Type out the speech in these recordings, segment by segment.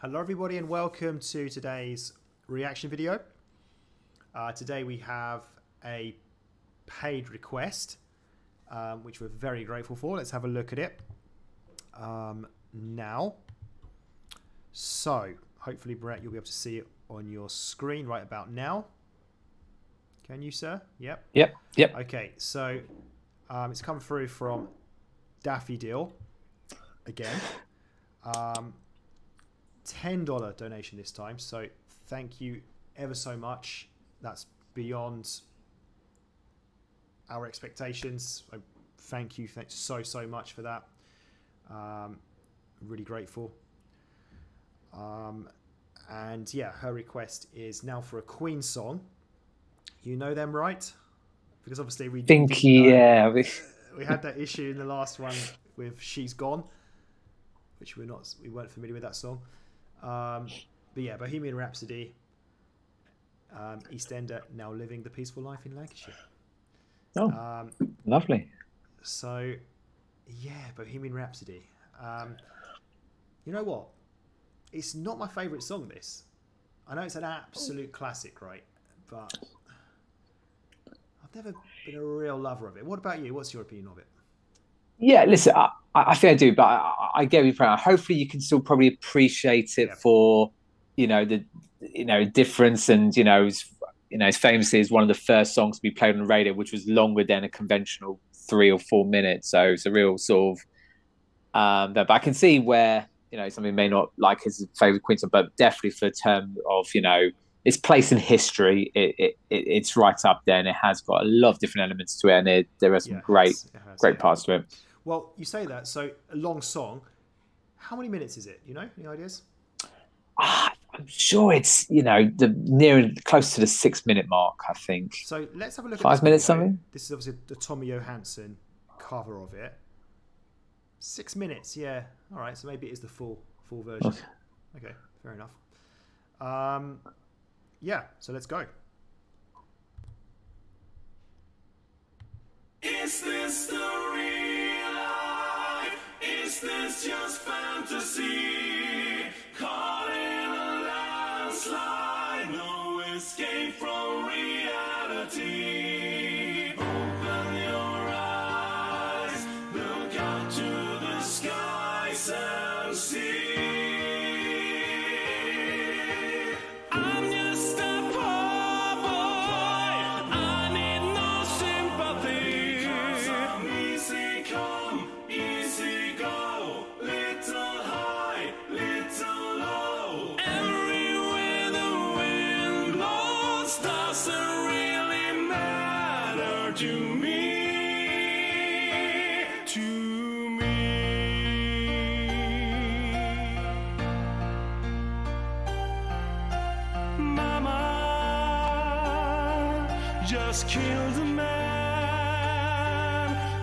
Hello, everybody, and welcome to today's reaction video. Uh, today we have a paid request, um, which we're very grateful for. Let's have a look at it um, now. So, hopefully, Brett, you'll be able to see it on your screen right about now. Can you, sir? Yep. Yep. Yep. Okay, so um, it's come through from Daffodil again. Um, $10 donation this time. So thank you ever so much. That's beyond our expectations. I thank you thanks so, so much for that. Um, really grateful. Um, and yeah, her request is now for a Queen song. You know them, right? Because obviously we think, yeah, we... we had that issue in the last one with "She's Gone," which we're not, we weren't familiar with that song. Um, but yeah, Bohemian Rhapsody, um, EastEnder now living the peaceful life in Lancashire. Oh, um, lovely. So, yeah, Bohemian Rhapsody. Um, you know what? It's not my favourite song. This, I know it's an absolute classic, right? But I've never been a real lover of it. What about you? What's your opinion of it? Yeah, listen, I, I think I do, but I, I get you. Hopefully, you can still probably appreciate it yeah. for, you know, the, you know, difference and you know, you know, it's famously is one of the first songs to be played on the radio, which was longer than a conventional three or four minutes. So it's a real sort of, um, but I can see where you know somebody may not like his favorite Queen song, but definitely for a term of you know its place in history, it, it, it, it's right up there, and it has got a lot of different elements to it, and it, there are some yeah, great, has, great parts to it. Well, you say that. So a long song. How many minutes is it? You know, any ideas? Ah, I'm sure it's you know the near close to the six minute mark. I think. So let's have a look. Five minutes video. something. This is obviously the Tommy Johansson cover of it. Six minutes, yeah. All right, so maybe it is the full full version. Okay, okay fair enough. Um, yeah. So let's go. Just killed a man.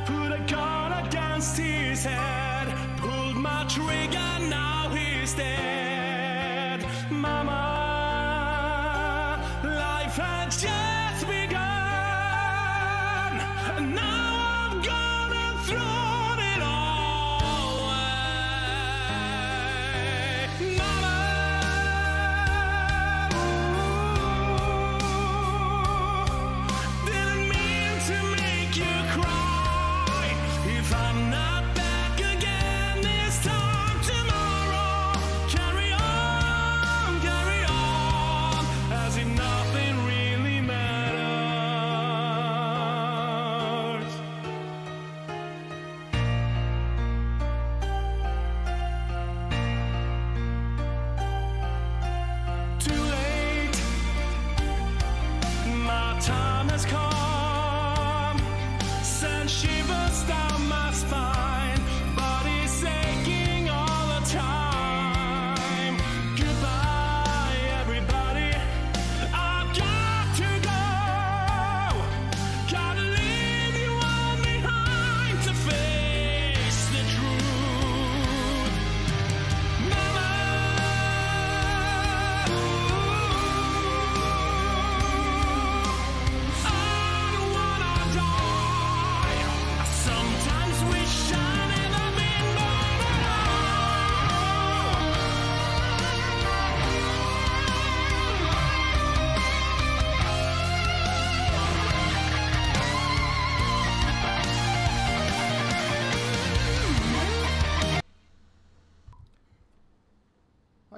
Put a gun against his head. Pulled my trigger, now he's dead. Mama,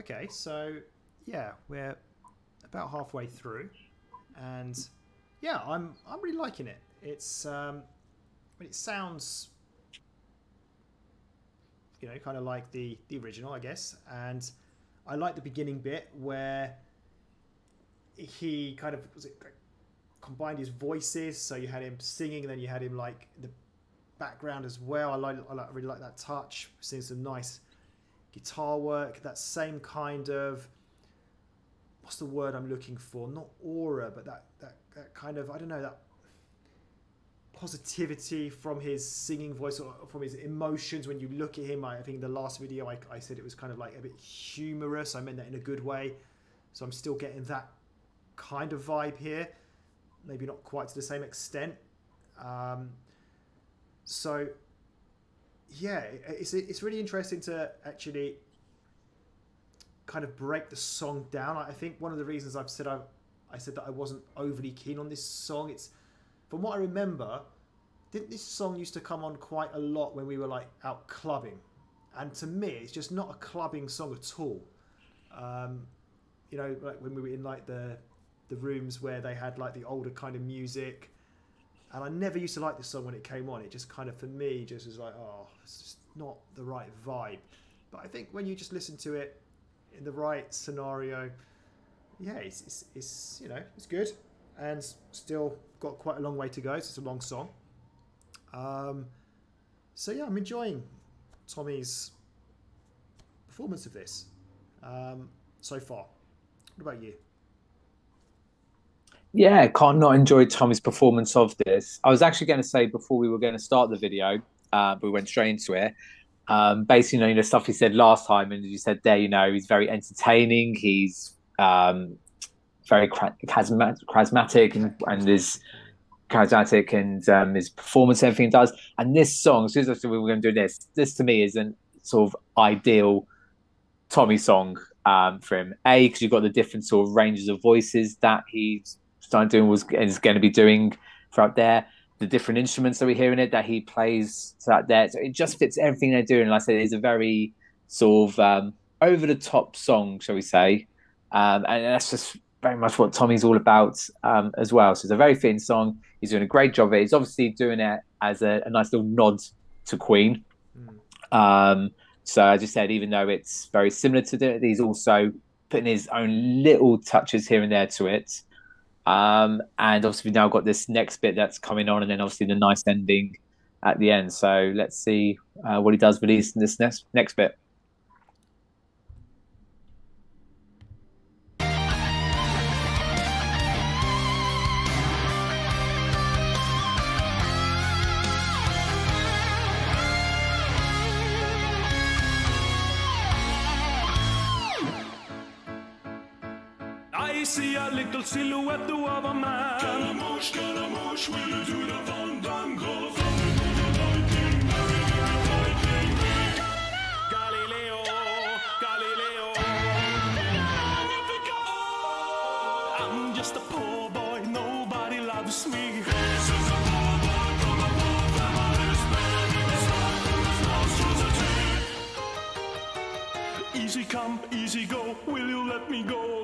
Okay, so yeah, we're about halfway through, and yeah, I'm I'm really liking it. It's um, it sounds you know kind of like the the original, I guess, and I like the beginning bit where he kind of was it combined his voices, so you had him singing, and then you had him like the background as well. I like I really like that touch. Seeing some nice guitar work, that same kind of what's the word I'm looking for? Not aura, but that that that kind of I don't know that positivity from his singing voice or from his emotions when you look at him. I, think the last video I, I said it was kind of like a bit humorous. I meant that in a good way. So I'm still getting that kind of vibe here. Maybe not quite to the same extent. Um, so yeah, it's it's really interesting to actually kind of break the song down. I think one of the reasons I've said I, I said that I wasn't overly keen on this song. It's from what I remember, didn't this song used to come on quite a lot when we were like out clubbing? And to me, it's just not a clubbing song at all. Um, you know, like when we were in like the the rooms where they had like the older kind of music. And I never used to like this song when it came on. It just kind of, for me, just was like, oh, it's just not the right vibe. But I think when you just listen to it in the right scenario, yeah, it's, it's, it's you know, it's good. And still got quite a long way to go. So it's a long song. Um, so yeah, I'm enjoying Tommy's performance of this um, so far. What about you? Yeah, can't not enjoy Tommy's performance of this. I was actually going to say before we were going to start the video, uh, but we went straight into it. Um, basically, you know, you know, stuff he said last time, and you said there, you know, he's very entertaining. He's um, very charismatic and, and is charismatic and um, his performance, everything does. And this song, as soon as we were going to do this, this to me is an sort of ideal Tommy song um, for him. A, because you've got the different sort of ranges of voices that he's started doing was is going to be doing throughout there. The different instruments that we hear in it that he plays throughout there. So it just fits everything they're doing. Like I said, it's a very sort of um, over the top song, shall we say. Um, and that's just very much what Tommy's all about um, as well. So it's a very fitting song. He's doing a great job of it. He's obviously doing it as a, a nice little nod to Queen. Mm. Um, so as you said, even though it's very similar to it, he's also putting his own little touches here and there to it. Um, and obviously, we've now got this next bit that's coming on, and then obviously the nice ending at the end. So let's see uh, what he does release in this next next bit. See a little silhouette of a man. Scaramouche, Scaramouche, will you do the fandango? Galileo, Galileo. I'm just a poor boy, nobody loves me. Easy come, easy go, will you let me go?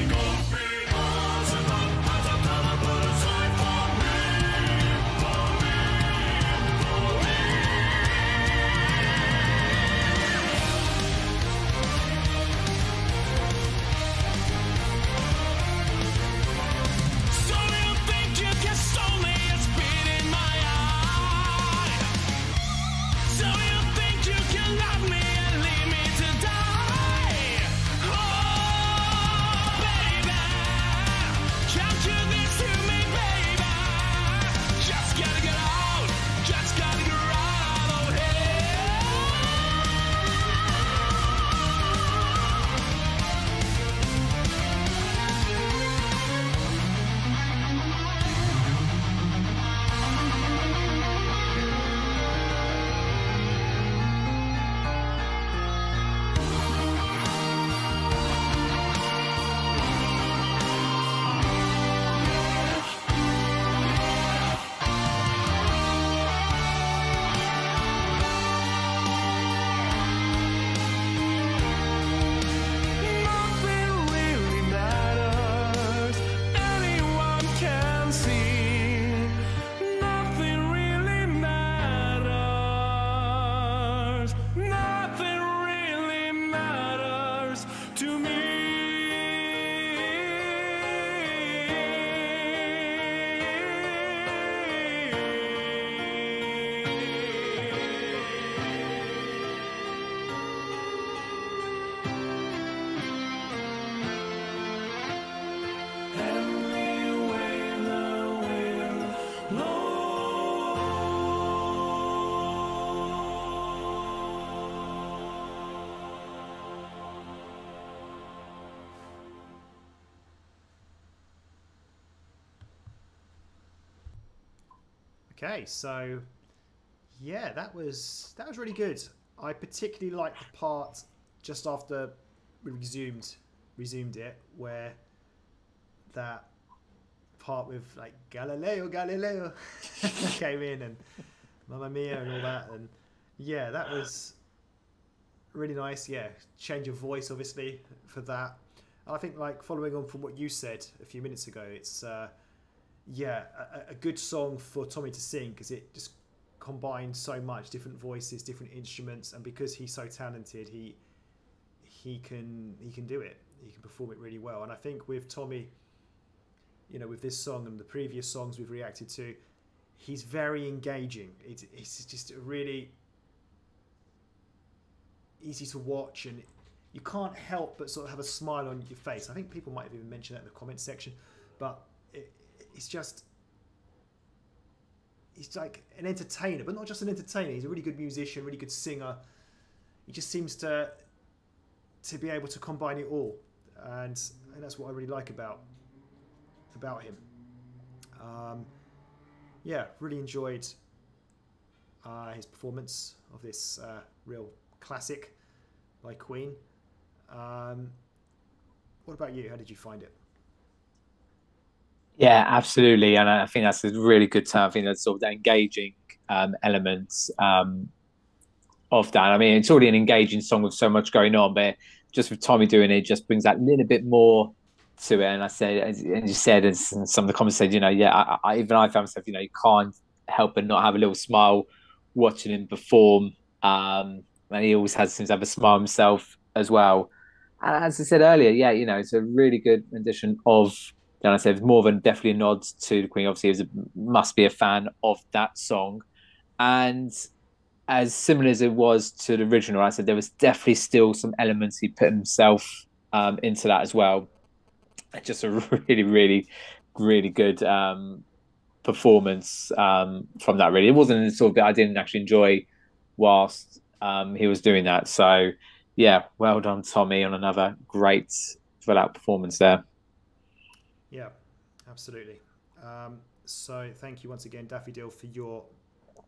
Okay, so yeah, that was that was really good. I particularly liked the part just after we resumed resumed it where that part with like Galileo Galileo came in and Mamma Mia and all that and yeah, that was really nice. Yeah, change of voice obviously for that. And I think like following on from what you said a few minutes ago, it's uh, yeah a, a good song for Tommy to sing because it just combines so much different voices, different instruments, and because he's so talented, he he can he can do it. He can perform it really well. And I think with Tommy, you know, with this song and the previous songs we've reacted to, he's very engaging. It, it's just really easy to watch, and you can't help but sort of have a smile on your face. I think people might have even mentioned that in the comments section, but it's just he's like an entertainer, but not just an entertainer. He's a really good musician, really good singer. He just seems to to be able to combine it all, and and that's what I really like about about him. Um, yeah, really enjoyed uh, his performance of this uh, real classic by Queen. Um, what about you? How did you find it? Yeah, absolutely, and I think that's a really good term. I think that's sort of that engaging um, element um, of that. I mean, it's already an engaging song with so much going on, but just with Tommy doing it, just brings that little bit more to it. And I said, and you said, and some of the comments said, you know, yeah, I, I, even I found myself, you know, you can't help but not have a little smile watching him perform. Um, and he always has seems to have a smile himself as well. And as I said earlier, yeah, you know, it's a really good rendition of. And I said more than definitely a nod to the Queen. Obviously, he was a, must be a fan of that song, and as similar as it was to the original, I said there was definitely still some elements he put himself um, into that as well. Just a really, really, really good um, performance um, from that. Really, it wasn't sort of bit I didn't actually enjoy whilst um, he was doing that. So, yeah, well done, Tommy, on another great full out performance there. Yeah, absolutely. Um, so, thank you once again, Daffodil, for your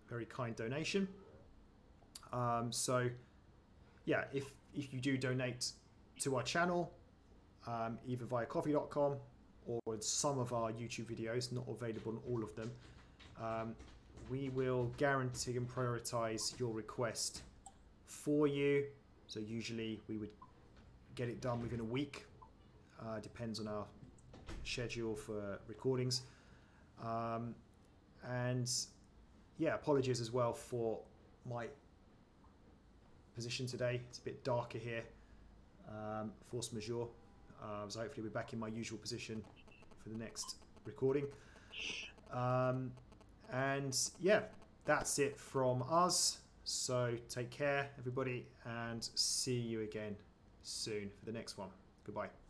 very kind donation. Um, so, yeah, if if you do donate to our channel, um, either via ko-fi.com or some of our YouTube videos, not available on all of them, um, we will guarantee and prioritize your request for you. So usually we would get it done within a week. Uh, depends on our schedule for recordings. Um, and yeah, apologies as well for my position today. It's a bit darker here. Um, force majeure. Uh, so hopefully we're back in my usual position for the next recording. Um, and yeah, that's it from us. So take care, everybody, and see you again soon for the next one. Goodbye.